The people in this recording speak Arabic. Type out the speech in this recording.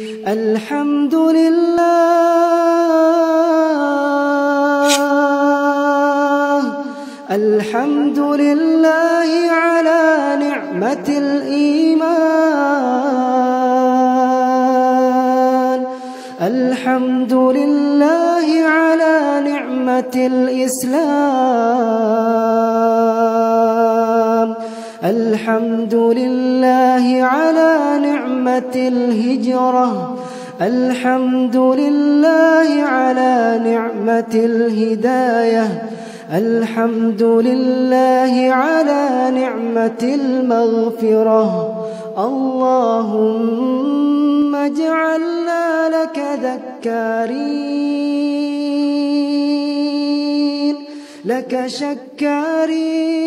الحمد لله الحمد لله على نعمة الإيمان الحمد لله على نعمة الإسلام الحمد لله على نعمة الهجرة. الحمد لله على نعمة الهداية. الحمد لله على نعمة المغفرة. اللهم اجعلنا لك ذكارين. لك شكارين.